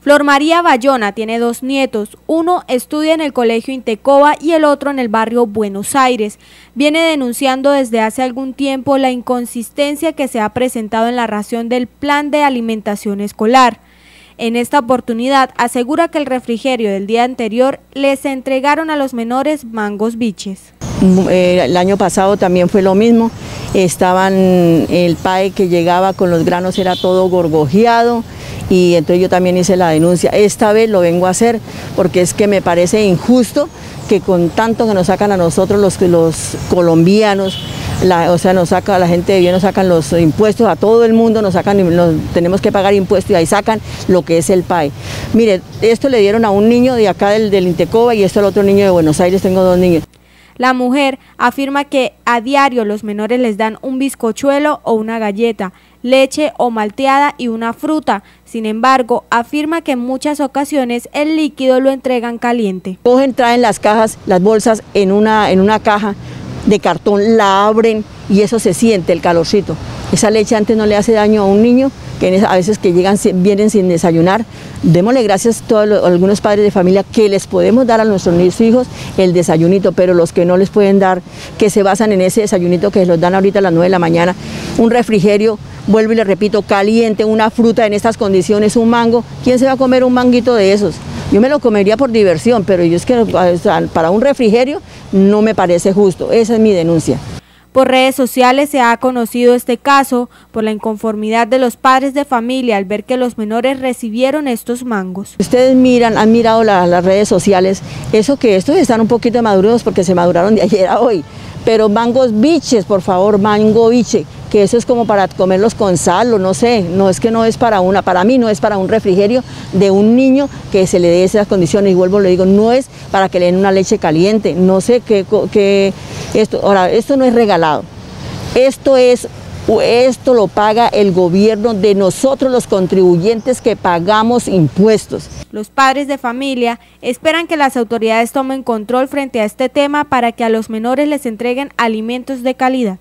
Flor María Bayona tiene dos nietos, uno estudia en el colegio Intecoba y el otro en el barrio Buenos Aires. Viene denunciando desde hace algún tiempo la inconsistencia que se ha presentado en la ración del plan de alimentación escolar. En esta oportunidad asegura que el refrigerio del día anterior les entregaron a los menores mangos biches. Eh, el año pasado también fue lo mismo, estaban el PAE que llegaba con los granos era todo gorgojeado, y entonces yo también hice la denuncia. Esta vez lo vengo a hacer porque es que me parece injusto que con tanto que nos sacan a nosotros los, los colombianos, o sea, nos saca la gente de bien, nos sacan los impuestos a todo el mundo, nos sacan, tenemos que pagar impuestos y ahí sacan lo que es el PAE. Mire, esto le dieron a un niño de acá del, del y esto al otro niño de Buenos Aires, tengo dos niños. La mujer afirma que a diario los menores les dan un bizcochuelo o una galleta, leche o malteada y una fruta. Sin embargo, afirma que en muchas ocasiones el líquido lo entregan caliente. Cogen, traen las cajas, las bolsas en una, en una caja de cartón, la abren y eso se siente, el calorcito. Esa leche antes no le hace daño a un niño, que a veces que llegan, vienen sin desayunar. Démosle gracias a todos algunos padres de familia que les podemos dar a nuestros hijos el desayunito, pero los que no les pueden dar, que se basan en ese desayunito que los dan ahorita a las 9 de la mañana, un refrigerio, vuelvo y le repito, caliente, una fruta en estas condiciones, un mango, ¿quién se va a comer un manguito de esos? Yo me lo comería por diversión, pero yo es que para un refrigerio no me parece justo. Esa es mi denuncia. Por redes sociales se ha conocido este caso por la inconformidad de los padres de familia al ver que los menores recibieron estos mangos. Ustedes miran, han mirado las redes sociales, eso que estos están un poquito maduros porque se maduraron de ayer a hoy, pero mangos biches, por favor, mango biche, que eso es como para comerlos con sal o no sé, no es que no es para una, para mí no es para un refrigerio de un niño que se le dé esas condiciones y vuelvo le digo, no es para que le den una leche caliente, no sé qué, esto, ahora, esto no es regalado, esto es esto lo paga el gobierno de nosotros los contribuyentes que pagamos impuestos. Los padres de familia esperan que las autoridades tomen control frente a este tema para que a los menores les entreguen alimentos de calidad.